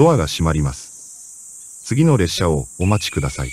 ドアが閉まります。次の列車をお待ちください。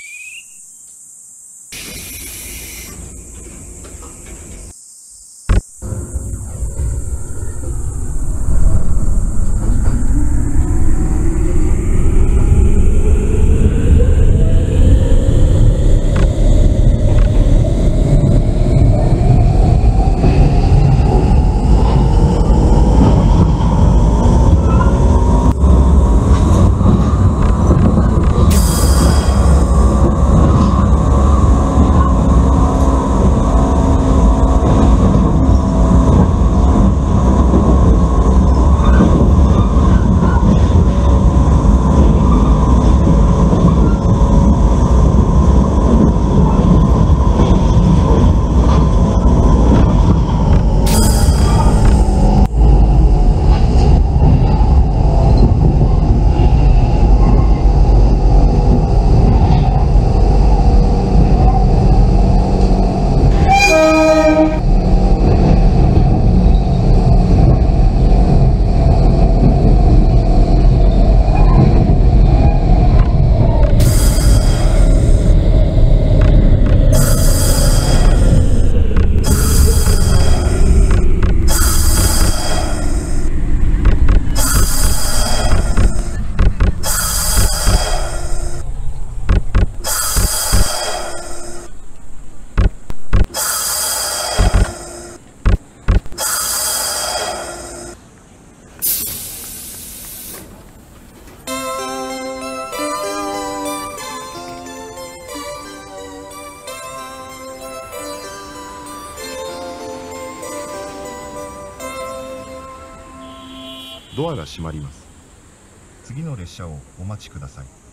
閉まります。次の列車をお待ちください。「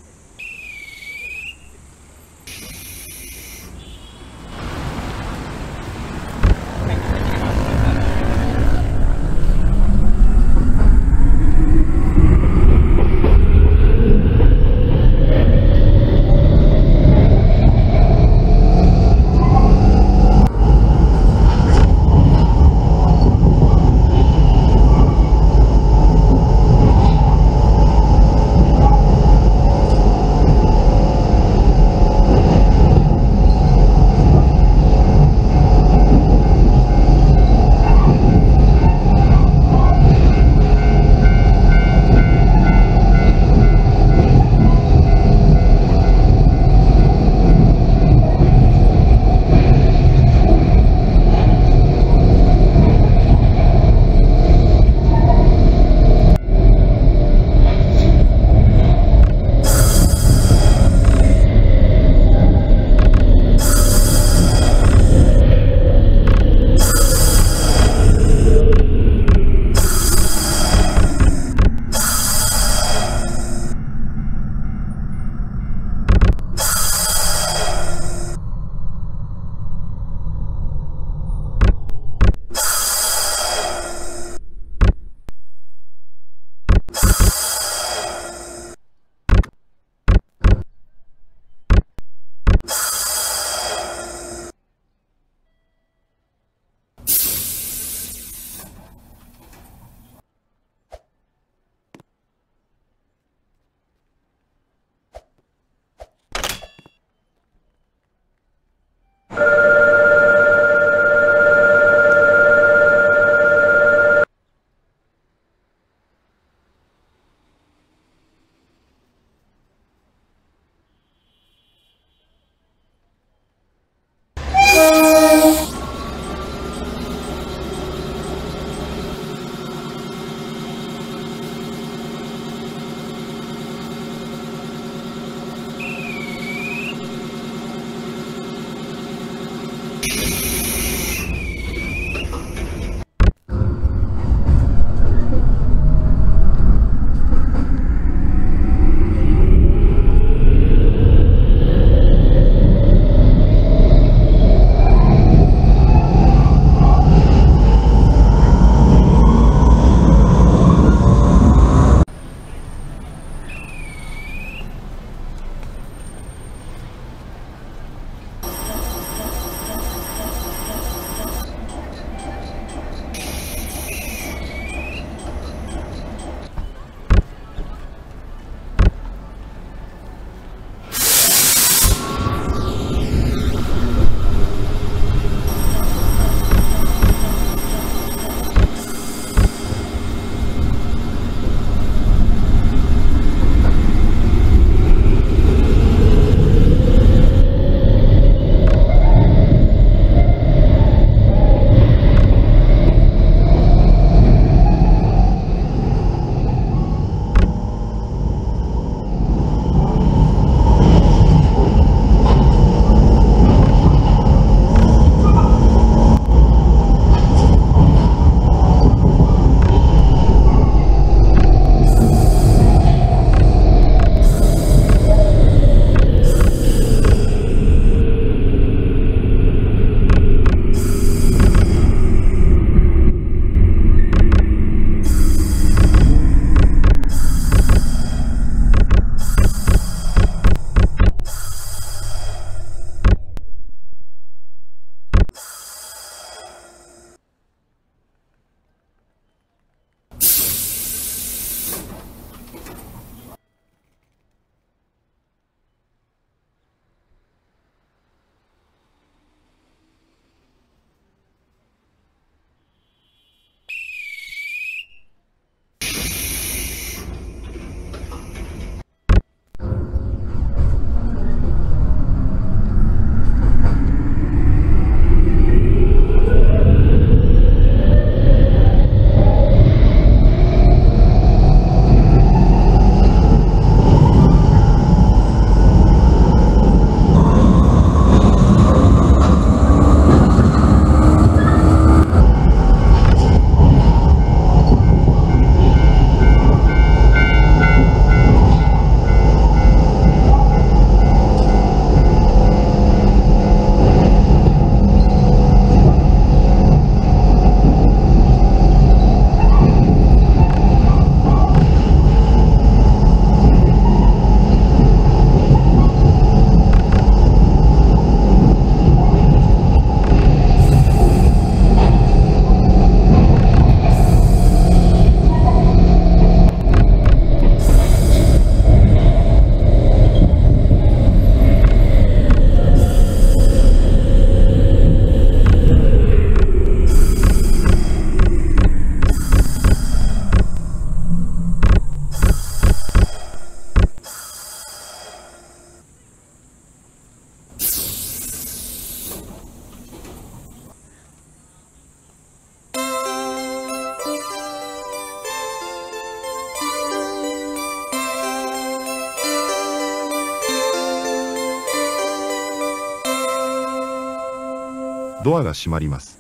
ドアが閉まります。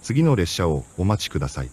次の列車をお待ちください。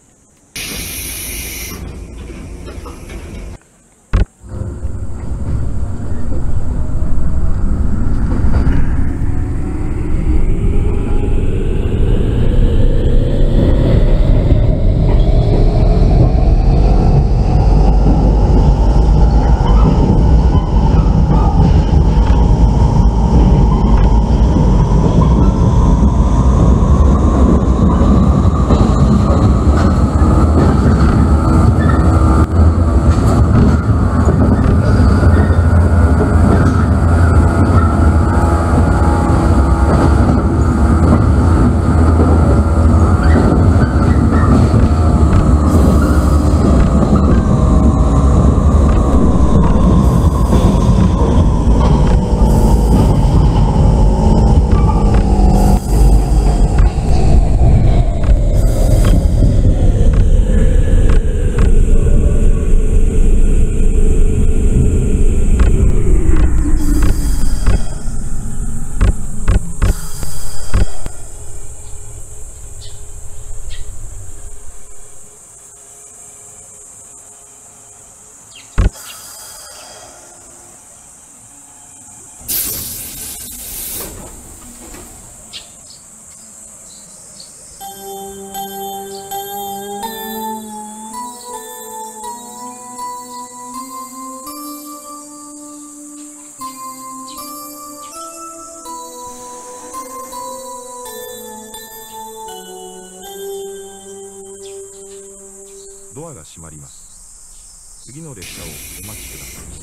が閉まります。次の列車をお待ちください。